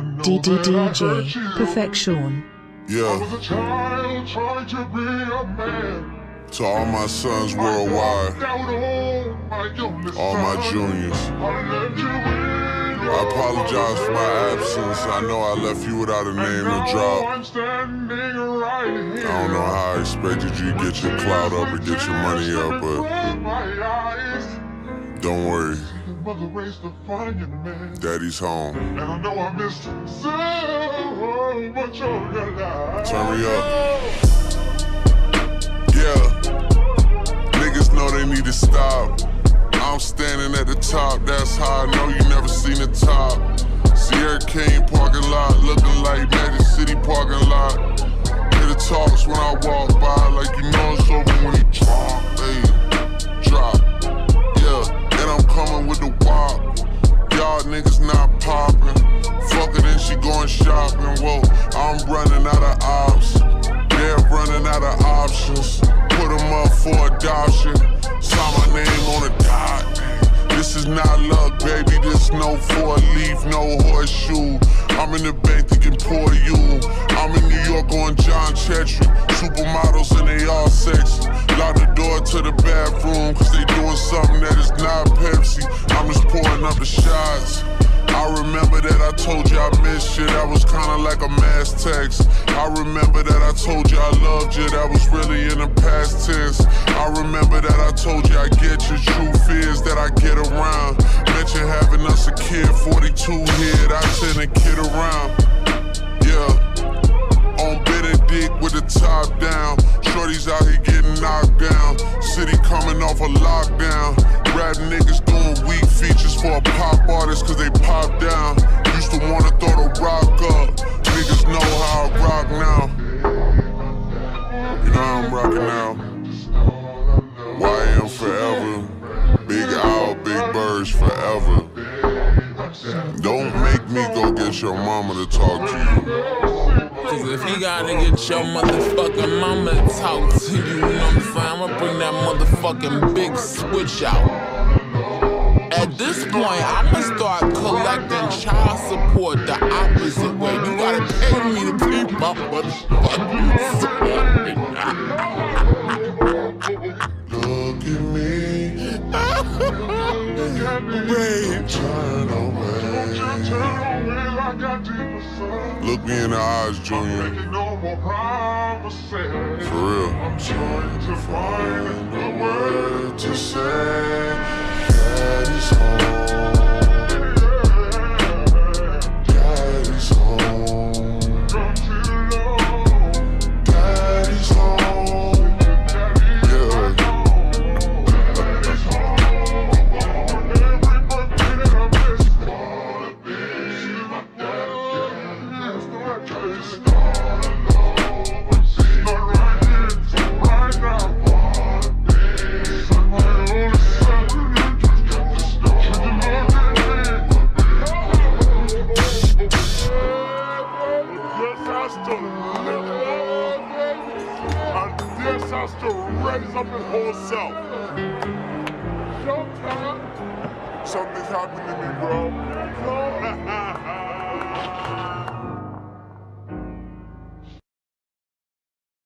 DDDJ Perfechun. Yeah. I was a child trying to be a man. To all my sons worldwide, all my youngest all my son. juniors. I left you in your I apologize for my absence. I know I left you without a name now to drop. I'm standing right here. I don't know how I expected you to get your clout up and get your money up, but don't worry, Mother raised to find you, man. daddy's home. And I know I missed so much of your life. Turn me up. Yeah. Niggas know they need to stop. I'm standing at the top, that's how I know you never seen the top. Sierra Canyon parking lot, looking like Magic City parking lot. Hear the talks adoption. Sign my name on a dot. This is not luck, baby. This no four leaf, no horseshoe. I'm in the bank thinking poor you. I'm in New York on John Chetry. Supermodels and they all sexy. Lock the door to the bathroom, cause they doing something that is not Pepsi. I'm just pouring up the shots. I remember that I told you I missed you, that was kinda like a mass text. I remember that I told you I loved you, that was really in the past tense. I remember that I told you I get your true fears that I get around. Mention having us a kid, 42 hit, I tend to kid around. Yeah. On Benedict with the top down. Shorties out here getting knocked down. City coming off a lockdown. Rap niggas doing weak features for a pop artist cause they pop down. Used to wanna throw the rock up. Niggas know how I rock now. You know how I'm rocking now. YM forever. Big owl, big birds forever. Don't make me go get your mama to talk to you. Cause if you gotta get your motherfucking mama to talk to you, you know what I'm saying? I'ma bring that motherfucking big switch out. At this point, I'ma start collecting child support the opposite way. You gotta pay me to be my motherfucking Look at me, babe. turn away. Turn away I did the sun. Look me in the eyes, Junior. Making no more promises. For real. I'm trying to find a word to say Still raise up his whole self. Showtime. Something's happened to me, bro.